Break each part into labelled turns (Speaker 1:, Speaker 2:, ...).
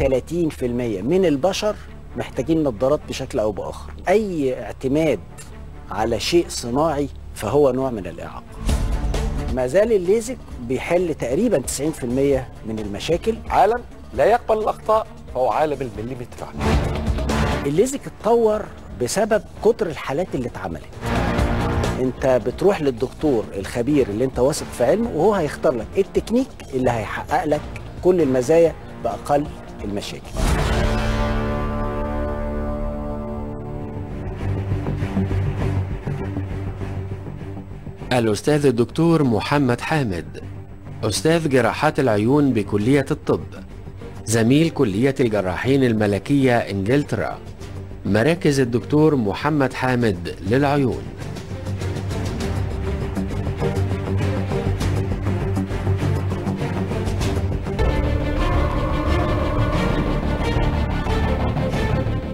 Speaker 1: 30% من البشر محتاجين نظارات بشكل أو بآخر. أي اعتماد على شيء صناعي فهو نوع من الإعاقة. ما زال الليزك بيحل تقريبا 90% من المشاكل.
Speaker 2: عالم لا يقبل الأخطاء فهو عالم المليمترات
Speaker 1: الليزك اتطور بسبب كتر الحالات اللي اتعملت. انت بتروح للدكتور الخبير اللي انت واثق في علمه وهو هيختار لك التكنيك اللي هيحقق لك كل المزايا بأقل المشاكل.
Speaker 3: الأستاذ الدكتور محمد حامد أستاذ جراحات العيون بكلية الطب زميل كلية الجراحين الملكية إنجلترا مراكز الدكتور محمد حامد للعيون.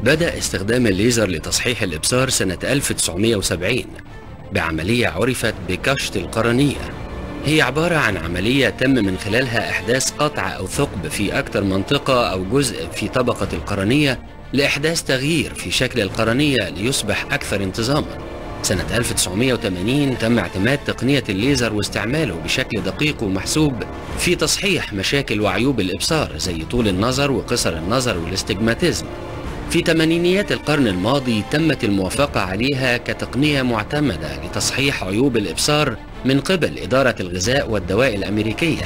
Speaker 3: بدأ استخدام الليزر لتصحيح الإبصار سنة 1970 بعملية عرفت بكشط القرنية. هي عبارة عن عملية تم من خلالها إحداث قطع أو ثقب في أكثر منطقة أو جزء في طبقة القرنية لإحداث تغيير في شكل القرنية ليصبح أكثر انتظاما. سنة 1980 تم اعتماد تقنية الليزر واستعماله بشكل دقيق ومحسوب في تصحيح مشاكل وعيوب الإبصار زي طول النظر وقصر النظر والاستجماتيزم. في تمانينيات القرن الماضي تمت الموافقة عليها كتقنية معتمدة لتصحيح عيوب الإبصار من قبل إدارة الغذاء والدواء الأمريكية.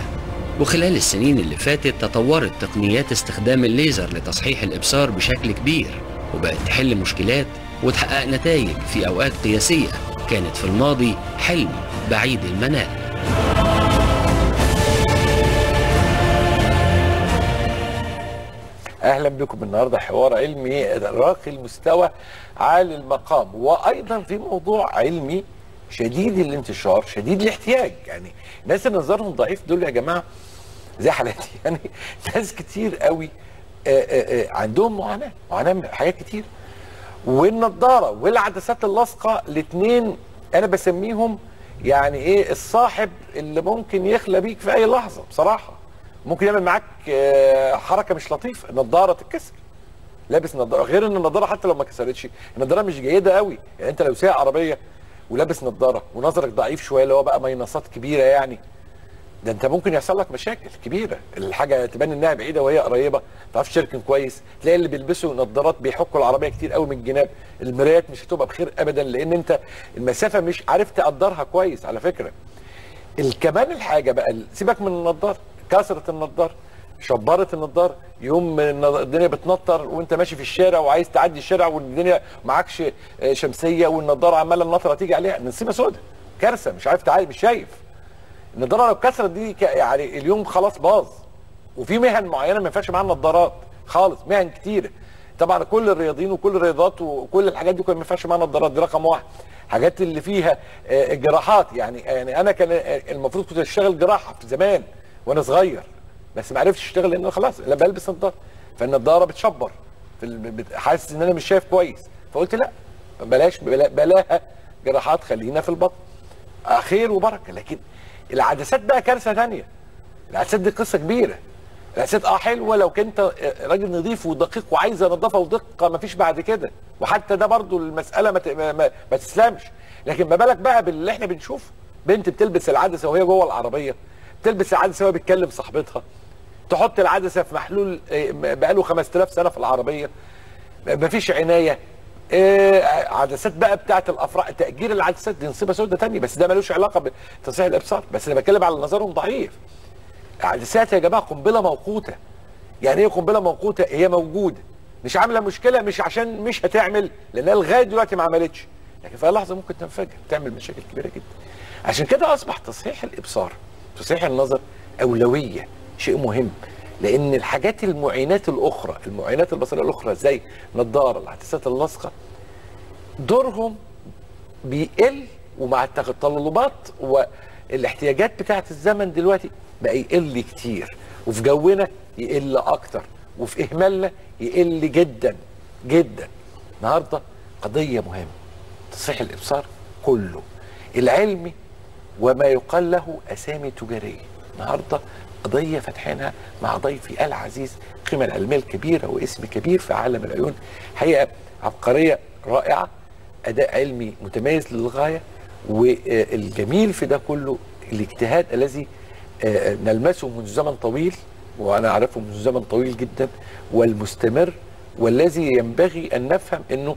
Speaker 3: وخلال السنين اللي فاتت تطورت تقنيات استخدام الليزر لتصحيح الإبصار بشكل كبير وبقت تحل مشكلات وتحقق نتائج في أوقات قياسية. كانت في الماضي حلم بعيد المنال.
Speaker 2: أهلا بكم. النهارده حوار علمي راقي المستوى عالي المقام وأيضا في موضوع علمي شديد الانتشار شديد الاحتياج. يعني الناس اللي نظرهم ضعيف دول يا جماعة زي حالاتي. يعني ناس كتير قوي آآ آآ عندهم معاناة معاناة من حاجات كتير. والنضارة والعدسات اللاصقه الاثنين أنا بسميهم يعني إيه الصاحب اللي ممكن يخلى بيك في أي لحظة بصراحة. ممكن يعمل معاك آه، حركة مش لطيفة. النضارة تتكسر. لابس نضارة. غير إن النضارة حتى لو ما كسرتش النضارة مش جيدة قوي يعني أنت لو سايق عربية ولابس نضارة ونظرك ضعيف شوية اللي هو بقى ماينصات كبيرة يعني ده أنت ممكن يحصل لك مشاكل كبيرة. الحاجة تبان إنها بعيدة وهي قريبة ما تعرفش تركن كويس. تلاقي اللي بيلبسوا نظارات بيحكوا العربية كتير قوي من الجناب. المرايات مش هتبقى بخير ابدا لأن أنت المسافة مش عارف تقدرها كويس على فكرة. كمان الحاجة بقى سيبك من النضارة. كسره النضاره شباره النضاره يوم الدنيا بتنطر وانت ماشي في الشارع وعايز تعدي الشارع والدنيا معكش آه، شمسية والنضارة عمالة النطرة تيجي عليها نصيبه سودة كارثة مش عارف تعالي مش شايف. النضارة لو اتكسرت دي يعني اليوم خلاص باظ. وفي مهن معينة ما ينفعش معاها النضارات خالص مهن كتيره طبعا كل الرياضيين وكل الرياضات وكل الحاجات دي ما ينفعش معاها نضارات دي رقم واحد. حاجات اللي فيها آه، جراحات يعني يعني أنا كان آه، المفروض كنت أشتغل جراحة في زمان. وأنا صغير بس ما عرفتش أشتغل لأن خلاص لا بلبس نضاره فالنضاره بتشبر حاسس إن أنا مش شايف كويس. فقلت لا بلاش بلا- بلاها جراحات خلينا في البطن. آه، خير وبركة. لكن العدسات بقى كارثة ثانية العدسات دي قصة كبيرة. العدسات آه حلوة. لو كنت آه، راجل نظيف ودقيق وعايزه نظافه ودقة ما فيش بعد كده. وحتى ده برضو المسألة ما, ما, ما تسلمش. لكن ما بالك بقى باللي إحنا بنشوفه. بنت بتلبس العدسة وهي جوه العربية. بتلبس العدسه وهي بتكلم صاحبتها. تحط العدسه في محلول آه، بقاله 5000 سنة في العربية. مفيش عناية. آه، عدسات بقى بتاعت الأفراح تأجير العدسات دي نصيبه سودة تانية. بس ده ملوش علاقة بتصحيح الإبصار. بس أنا بتكلم على نظرهم ضعيف. عدسات يا جماعة قنبلة موقوتة. يعني إيه قنبلة موقوتة؟ هي موجودة. مش عاملة مشكلة مش عشان مش هتعمل لانها لغاية دلوقتي ما عملتش. لكن في لحظة ممكن تنفجر تعمل مشاكل كبيرة جدا. عشان كده أصبح تصحيح الإبصار تصحيح النظر أولوية شيء مهم لأن الحاجات المعينات الأخرى المعينات البصرية الأخرى زي نظارة العدسات اللاصقه دورهم بيقل ومع التطلبات والاحتياجات بتاعت الزمن دلوقتي بقى يقل كتير وفي جونا يقل أكتر وفي إهمالنا يقل جدا جدا. النهارده قضية مهمة تصحيح الإبصار كله العلمي وما يقال له أسامي تجارية. النهارده قضية فاتحينها مع ضيفي العزيز القيمه العلميه الكبيره واسم كبير في عالم العيون. حقيقة عبقرية رائعة أداء علمي متميز للغاية والجميل في ده كله الاجتهاد الذي آه، نلمسه منذ زمن طويل وأنا أعرفه منذ زمن طويل جدا والمستمر والذي ينبغي أن نفهم إنه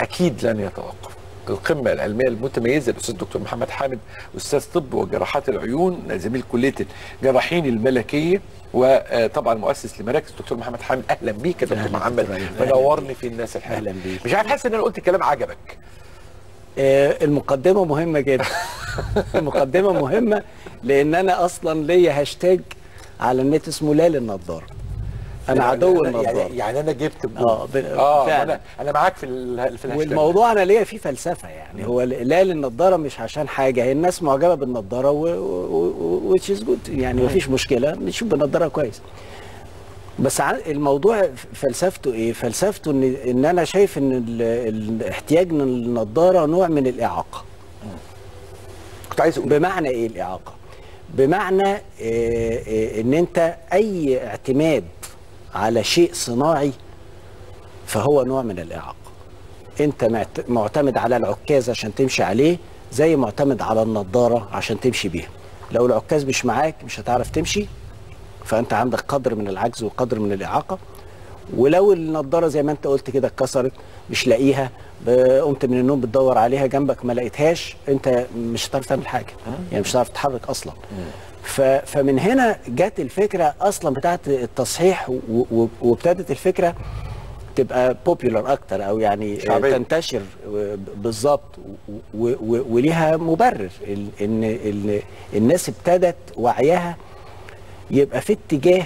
Speaker 2: أكيد لن يتوقف. القمة العلمية المتميزة الأستاذ دكتور محمد حامد أستاذ طب وجراحات العيون زميل كلية الجراحين الملكية وطبعا مؤسس لمراكز. الدكتور محمد حامد أهلا بيك يا دكتور محمد.
Speaker 1: أهلا
Speaker 2: منورني في الناس الحلوه
Speaker 1: أهلا بيك.
Speaker 2: مش عارف حاسس إن أنا قلت كلام عجبك.
Speaker 1: آه، المقدمة مهمة جدا. المقدمة مهمة لأن أنا أصلا ليا هاشتاج على النت اسمه لا للنضارة أنا عدو
Speaker 2: يعني-
Speaker 1: النضارة
Speaker 2: يعني, يعني أنا جبت
Speaker 1: آه فعلا.
Speaker 2: أنا أنا معاك في ال- في
Speaker 1: والموضوع أنا ليا فيه فلسفة يعني. هو لا للنضاره مش عشان حاجة. هي الناس معجبة بالنضاره و... و... which is good. يعني مفيش مشكلة. نشوف بالنضاره كويس. بس الموضوع فلسفته إيه؟ فلسفته ان إن أنا شايف إن ال... الاحتياج للنضاره نوع من الإعاقة.
Speaker 2: كنت عايز أقول
Speaker 1: بمعنى إيه الإعاقة؟ بمعنى آه، آه، إن أنت أي اعتماد على شيء صناعي فهو نوع من الإعاقة. أنت معت- معتمد على العكاز عشان تمشي عليه زي معتمد على النضارة عشان تمشي بيها. لو العكاز مش معاك مش هتعرف تمشي فأنت عندك قدر من العجز وقدر من الإعاقة. ولو النضارة زي ما أنت قلت كده اتكسرت مش لاقيها قمت من النوم بتدور عليها جنبك ما لقيتهاش أنت مش هتعرف تعمل حاجة. يعني مش هتعرف تتحرك أصلا. فمن هنا جت الفكرة أصلا بتاعت التصحيح وابتدت الفكرة تبقى بوبيولار أكتر أو يعني
Speaker 2: شعبية.
Speaker 1: تنتشر بالظبط وليها مبرر ان ال- الناس ابتدت وعيها يبقى في اتجاه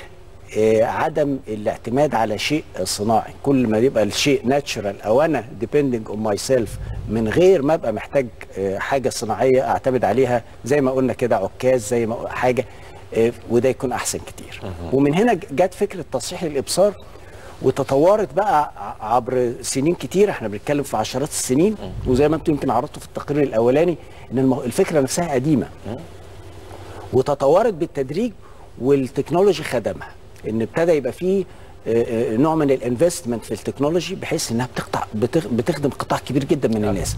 Speaker 1: عدم الاعتماد على شيء صناعي. كل ما يبقى الشيء natural أو أنا depending on myself من غير ما أبقى محتاج آه، حاجة صناعية أعتمد عليها زي ما قلنا كده عكاز زي ما حاجة آه، وده يكون أحسن كتير. ومن هنا جت فكرة تصحيح الإبصار وتطورت بقى عبر سنين كتير إحنا بنتكلم في عشرات السنين وزي ما أنتم يمكن عرضتوا في التقرير الأولاني إن الفكرة نفسها قديمة. وتطورت بالتدريج وال technology خدمها. ان ابتدى يبقى فيه آه، آه، نوع من ال investment في ال technology بحيث انها بتقطع بتخ- بتخدم قطاع كبير جدا من الناس.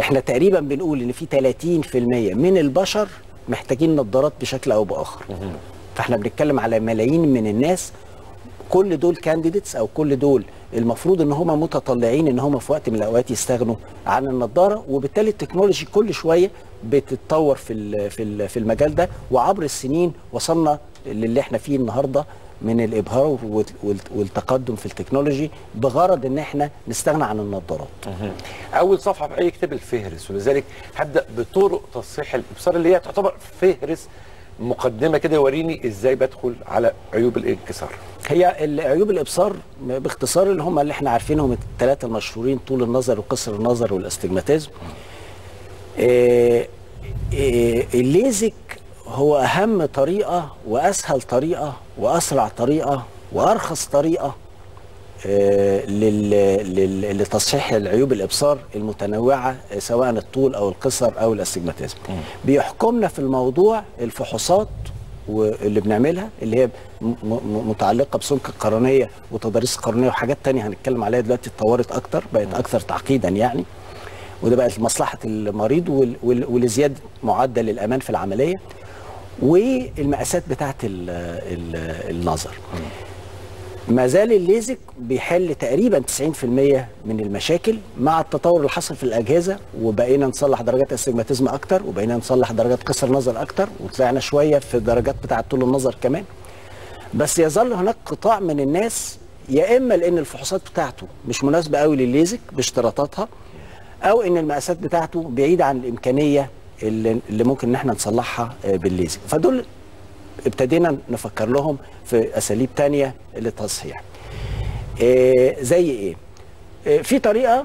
Speaker 1: إحنا تقريبا بنقول إن في 30% من البشر محتاجين نظارات بشكل أو بآخر. فاحنا بنتكلم على ملايين من الناس. كل دول candidates أو كل دول المفروض إن هم متطلعين إن هم في وقت من الأوقات يستغنوا عن النضاره وبالتالي التكنولوجي كل شوية بتتطور في في المجال ده. وعبر السنين وصلنا للي إحنا فيه النهارده. من الإبهار وال- وال- والتقدم في التكنولوجي بغرض إن إحنا نستغنى عن النضارات
Speaker 2: أول صفحة في أي كتاب الفهرس ولذلك هبدأ بطرق تصحيح الابصار اللي هي تعتبر فهرس مقدمة كده يوريني إزاي بدخل على عيوب الانكسار.
Speaker 1: هي عيوب الإبصار باختصار اللي هم اللي إحنا عارفينهم الثلاثه المشهورين طول النظر وقصر النظر والاستجماتيزم. آه، آه، الليزك هو أهم طريقة وأسهل طريقة وأسرع طريقة وأرخص طريقة آه، لتصحيح العيوب الإبصار المتنوعة آه، سواء الطول أو القصر أو الأستجماتيزم. بيحكمنا في الموضوع الفحوصات واللي بنعملها اللي هي متعلقة بسمك القرنيه وتضاريس القرنيه وحاجات تانية هنتكلم عليها دلوقتي اتطورت أكتر بقت أكثر تعقيدا يعني. وده بقت لمصلحة المريض ولزيادة معدل الأمان في العملية. والمقاسات بتاعه ال- ال- النظر. ما زال الليزك بيحل تقريبا 90% من المشاكل مع التطور اللي حصل في الأجهزة وبقينا نصلح درجات استجماتيزم أكتر وبقينا نصلح درجات قصر نظر أكتر وطلعنا شوية في الدرجات بتاعة طول النظر كمان. بس يظل هناك قطاع من الناس يا إما لأن الفحوصات بتاعته مش مناسبة قوي للليزك باشتراطاتها أو إن المقاسات بتاعته بعيدة عن الإمكانية اللي, اللي ممكن إن إحنا نصلحها آه، بالليزك فدول ابتدينا نفكر لهم في أساليب تانية للتصحيح. إيه زي إيه؟ إيه في طريقة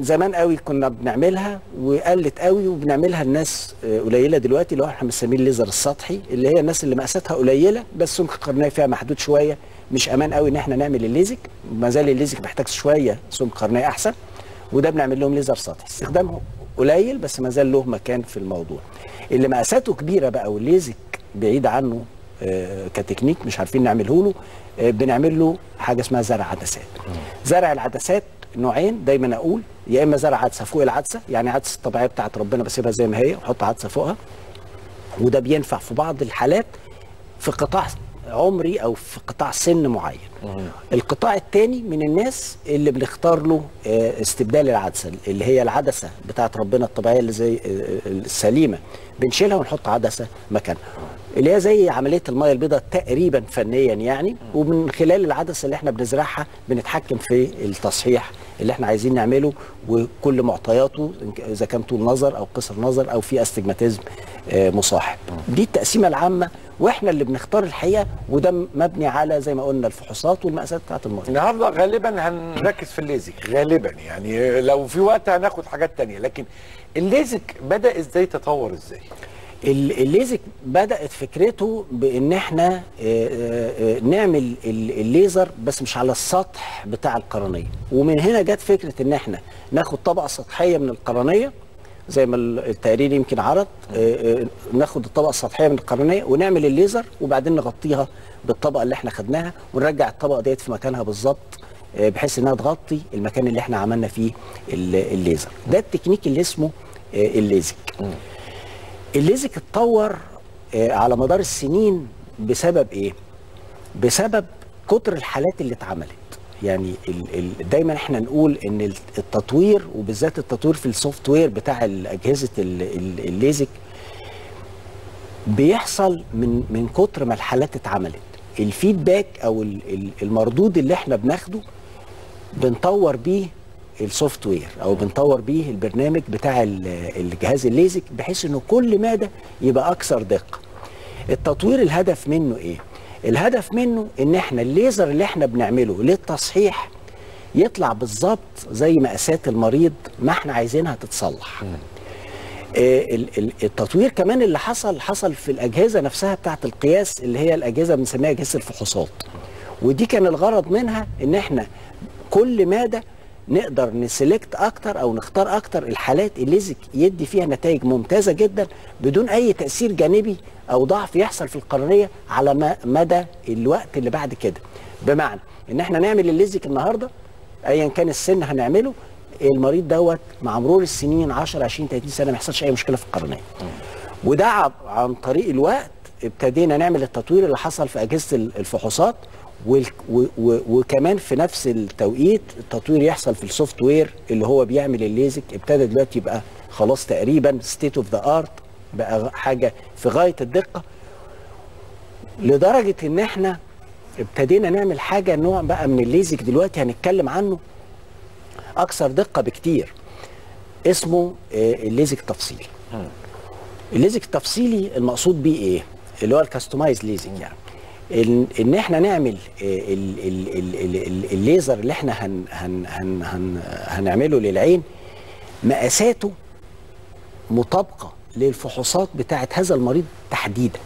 Speaker 1: زمان قوي كنا بنعملها وقلت قوي وبنعملها الناس آه، قليلة دلوقتي اللي هو إحنا بنسميه الليزر السطحي اللي هي الناس اللي مقاساتها قليلة بس سمك القرنيه فيها محدود شوية مش أمان قوي إن إحنا نعمل الليزك ما زال الليزك محتاج شوية سمك قرنية أحسن وده بنعمل لهم ليزر سطحي. استخدامه قليل بس ما زال له مكان في الموضوع. اللي مقاساته كبيرة بقى والليزك بعيد عنه آه، كتكنيك مش عارفين نعمله له آه، بنعمل له حاجة اسمها زرع عدسات. زرع العدسات نوعين دايما أقول يا إما زرع عدسة فوق العدسة يعني عدسة الطبيعية بتاعت ربنا بسيبها زي ما هي واحط عدسة فوقها. وده بينفع في بعض الحالات في قطاع عمري أو في قطاع سن معين. القطاع الثاني من الناس اللي بنختار له آه، استبدال العدسة اللي هي العدسة بتاعت ربنا الطبيعية اللي زي آه، السليمة. بنشيلها ونحط عدسة مكانها. اللي هي زي عملية المية البيضاء تقريبا فنيا يعني. ومن خلال العدسة اللي إحنا بنزرعها بنتحكم في التصحيح اللي إحنا عايزين نعمله وكل معطياته إذا كان طول نظر أو قصر نظر أو في أستجماتيزم آه، مصاحب. دي التقسيمة العامة وإحنا اللي بنختار الحقيقة وده مبني على زي ما قلنا الفحوصات والمقاسات بتاعت المريض
Speaker 2: النهارده غالبا هنركز في الليزك غالبا. يعني لو في وقت هناخد حاجات تانية لكن الليزك بدأ إزاي تطور إزاي؟
Speaker 1: ال- الليزك بدأت فكرته بإن إحنا آه، آه، آه، نعمل ال- الليزر بس مش على السطح بتاع القرنية. ومن هنا جت فكرة إن إحنا ناخد طبقة سطحية من القرنية زي ما ال- التقرير يمكن عرض آه، آه، ناخد الطبقة السطحية من القرنيه ونعمل الليزر وبعدين نغطيها بالطبقة اللي إحنا خدناها ونرجع الطبقة ديت في مكانها بالظبط آه، بحيث انها تغطي المكان اللي إحنا عملنا فيه ال- الليزر. ده التكنيك اللي اسمه الليزك الليزك اتطور على مدار السنين بسبب إيه؟ بسبب كتر الحالات اللي اتعملت. يعني دايما إحنا نقول إن ال- التطوير وبالذات التطوير في ال software بتاع أجهزة ال- ال- الليزك بيحصل من من كتر ما الحالات اتعملت. ال feedback أو ال- ال- المردود اللي إحنا بناخده بنطور بيه ال software أو بنطور بيه البرنامج بتاع ال- الجهاز الليزك بحيث إنه كل مادة يبقى أكثر دقة. التطوير الهدف منه إيه؟ الهدف منه إن إحنا الليزر اللي إحنا بنعمله للتصحيح يطلع بالظبط زي مقاسات المريض ما إحنا عايزينها تتصلح. آه، ال- ال- التطوير كمان اللي حصل حصل في الأجهزة نفسها بتاعة القياس اللي هي الأجهزة بنسميها اجهزه الفحوصات. ودي كان الغرض منها إن إحنا كل مادة نقدر نسلكت أكتر أو نختار أكتر الحالات اللي يدي فيها نتائج ممتازة جدا بدون أي تأثير جانبي أو ضعف يحصل في القرنية على مدى الوقت اللي بعد كده. بمعنى إن إحنا نعمل الليزك النهارده ايا كان السن هنعمله المريض دوت مع مرور السنين 10 20 30 سنة ما يحصلش أي مشكلة في القرنية. وده عن طريق الوقت ابتدينا نعمل التطوير اللي حصل في أجهزة ال- الفحوصات وكمان في نفس التوقيت التطوير يحصل في ال software اللي هو بيعمل الليزك ابتدى دلوقتي يبقى خلاص تقريبا state of the art بقى حاجة في غاية الدقة. لدرجة إن إحنا ابتدينا نعمل حاجة نوع بقى من الليزك دلوقتي هنتكلم عنه أكثر دقة بكتير اسمه آه، الليزك تفصيلي الليزك التفصيلي المقصود بيه إيه؟ اللي هو ال customized LASIK يعني. ان, إحنا نعمل آه، ال- ال- ال- ال- ال- الليزر اللي إحنا هن هن هن هن هنعمله للعين مقاساته مطابقة للفحوصات بتاعه هذا المريض تحديدا.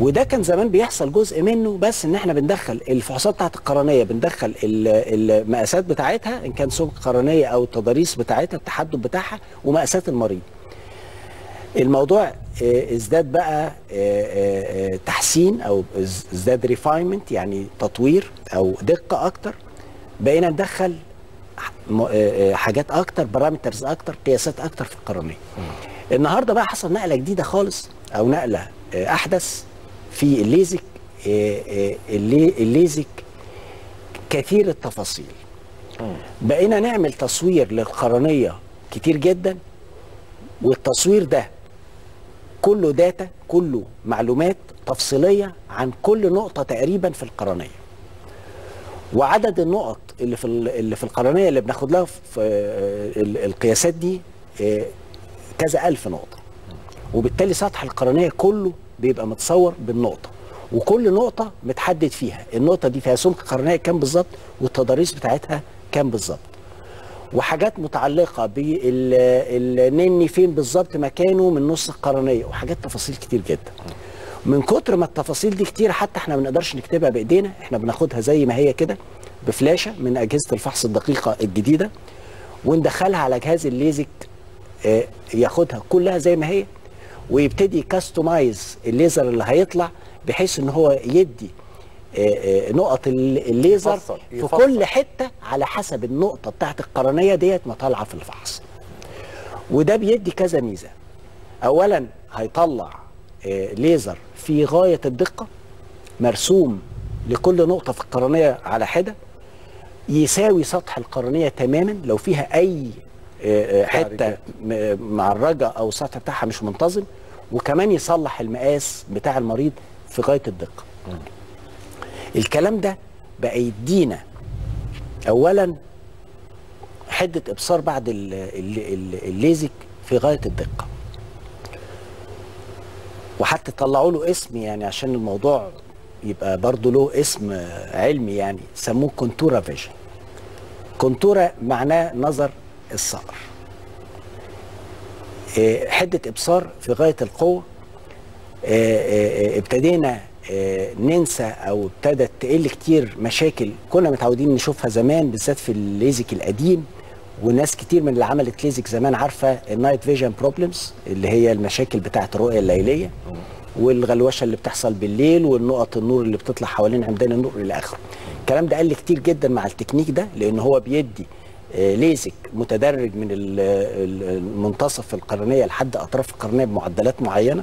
Speaker 1: وده كان زمان بيحصل جزء منه بس إن إحنا بندخل الفحوصات بتاعت القرنية بندخل ال- المقاسات بتاعتها إن كان سمك قرنية أو التضاريس بتاعتها التحدب بتاعها ومقاسات المريض. الموضوع آه، ازداد بقى آه، آه، تحسين أو از- ازداد refinement يعني تطوير أو دقة أكتر. بقينا ندخل حاجات أكتر parameters أكتر قياسات أكتر في القرنيه النهارده بقى حصل نقلة جديدة خالص أو نقلة احدث في الليزك اللي- الليزك كثير التفاصيل. بقينا نعمل تصوير للقرنية كتير جدا والتصوير ده كله data كله معلومات تفصيلية عن كل نقطة تقريبا في القرنية. وعدد النقط اللي في ال- اللي في القرنية اللي بناخد لها في آه، ال- القياسات دي آه، كذا ألف نقطة. وبالتالي سطح القرنية كله بيبقى متصور بالنقطة. وكل نقطة متحدد فيها. النقطة دي فيها سمك قرنية كام بالظبط؟ والتضاريس بتاعتها كام بالظبط؟ وحاجات متعلقة بالنني فين بالظبط مكانه من نص القرنية وحاجات تفاصيل كتير جدا. من كتر ما التفاصيل دي كتير حتى إحنا ما بنقدرش نكتبها بإيدينا إحنا بناخدها زي ما هي كده بفلاشة من أجهزة الفحص الدقيقة الجديدة وندخلها على جهاز الليزك آه، ياخدها كلها زي ما هي ويبتدي كاستمايز الليزر اللي هيطلع بحيث إن هو يدي نقط ال- الليزر
Speaker 2: يفصل-
Speaker 1: في
Speaker 2: يفصل.
Speaker 1: كل حتة على حسب النقطة بتاعت القرنية ديت ما طالعة في الفحص. وده بيدي كذا ميزة. اولا هيطلع آه، ليزر في غاية الدقة مرسوم لكل نقطة في القرنية على حدة يساوي سطح القرنية تماما. لو فيها أي آه، آه، حتة معرجة أو السطح بتاعها مش منتظم وكمان يصلح المقاس بتاع المريض في غاية الدقة. الكلام ده بقى يدينا اولا حدة إبصار بعد ال- ال- ال- الليزك في غاية الدقة. وحتى طلعوا له اسم يعني عشان الموضوع يبقى برضه له اسم علمي يعني سموه كونتورا فيجن. كونتورا معناه نظر الصقر. آه، حدة إبصار في غاية القوة. آه، آه، ابتدينا ننسى أو ابتدت تقل كتير مشاكل كنا متعودين نشوفها زمان بالذات في الليزك القديم وناس كتير من اللي عملت ليزك زمان عارفة ال night vision problems اللي هي المشاكل بتاعة الرؤية الليلية والغلوشة اللي بتحصل بالليل والنقط النور اللي بتطلع حوالين عمدان النور إلى آخره. الكلام ده قل كتير جدا مع التكنيك ده لأن هو بيدي آه، ليزك متدرج من ال- ال- المنتصف القرنية لحد أطراف القرنية بمعدلات معينة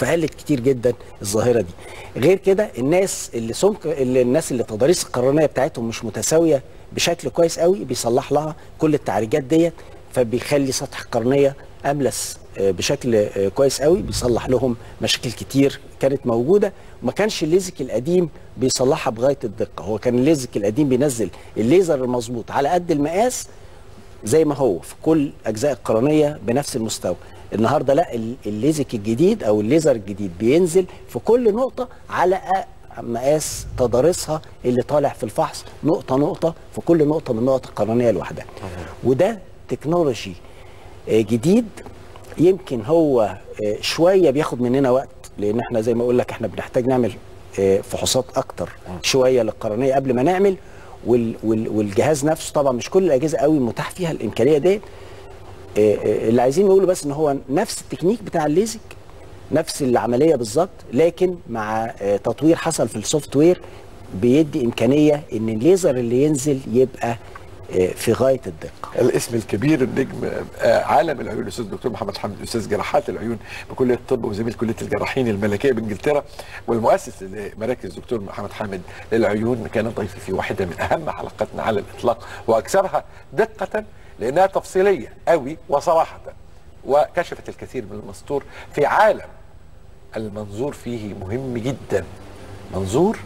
Speaker 1: فقلت كتير جدا الظاهرة دي. غير كده الناس اللي سمك اللي الناس اللي تضاريس القرنية بتاعتهم مش متساوية بشكل كويس قوي بيصلح لها كل التعريجات ديت فبيخلي سطح القرنية أملس آه، بشكل آه، كويس قوي بيصلح لهم مشاكل كتير كانت موجودة. وما كانش الليزك القديم بيصلحها بغاية الدقة هو كان الليزك القديم بينزل الليزر المظبوط على قد المقاس زي ما هو في كل أجزاء القرنية بنفس المستوى. النهارده لا ال- الليزك الجديد أو الليزر الجديد بينزل في كل نقطة على مقاس تضاريسها اللي طالع في الفحص نقطة نقطة في كل نقطة من نقط القرنيه لوحدها. وده تكنولوجي آه، جديد يمكن هو آه، شوية بياخد مننا وقت لأن إحنا زي ما أقول لك إحنا بنحتاج نعمل آه، فحوصات أكتر شوية للقرنية قبل ما نعمل وال وال والجهاز نفسه طبعا مش كل الأجهزة قوي متاح فيها الإمكانية دي آه، اللي عايزين نقوله بس إن هو نفس التكنيك بتاع الليزك نفس العملية بالظبط لكن مع آه، تطوير حصل في ال software بيدي إمكانية إن الليزر اللي ينزل يبقى آه، في غاية الدقة.
Speaker 2: الاسم الكبير النجم آه، عالم العيون الاستاذ الدكتور محمد حمد أستاذ جراحات العيون بكلية الطب وزميل كلية الجراحين الملكية بإنجلترا والمؤسس لمراكز الدكتور محمد حامد للعيون كان ضيفي في واحدة من أهم حلقاتنا على الإطلاق وأكثرها دقة لأنها تفصيلية قوي وصراحة وكشفت الكثير من المستور في عالم المنظور فيه مهم جدا. منظور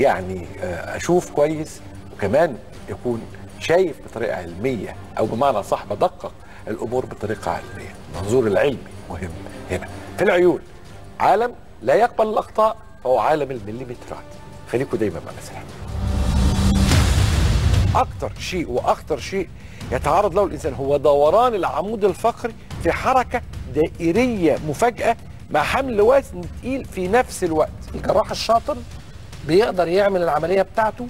Speaker 2: يعني آه، أشوف كويس وكمان يكون شايف بطريقة علمية أو بمعنى صح بدقق الأمور بطريقة علمية. المنظور العلمي مهم هنا. في العيون عالم لا يقبل الأخطاء فهو عالم المليمترات. خليكم دايما مع مسرح أكتر شيء واخطر شيء يتعرض له الإنسان. هو دوران العمود الفقري في حركة دائرية مفاجأة مع حمل وزن تقيل في نفس الوقت.
Speaker 4: الجراح الشاطر بيقدر يعمل العملية بتاعته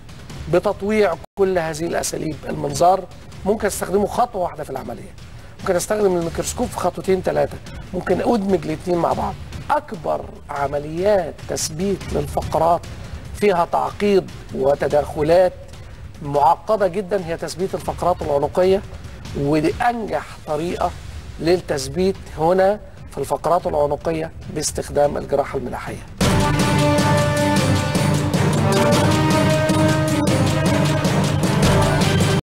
Speaker 4: بتطويع كل هذه الأساليب. المنظار ممكن أستخدمه خطوة واحدة في العملية. ممكن أستخدم الميكروسكوب في خطوتين ثلاثة ممكن أدمج الاثنين مع بعض. أكبر عمليات تثبيت للفقرات فيها تعقيد وتداخلات معقدة جدا هي تثبيت الفقرات العنقية ودي انجح طريقة للتثبيت هنا في الفقرات العنقية باستخدام الجراحة الملاحية.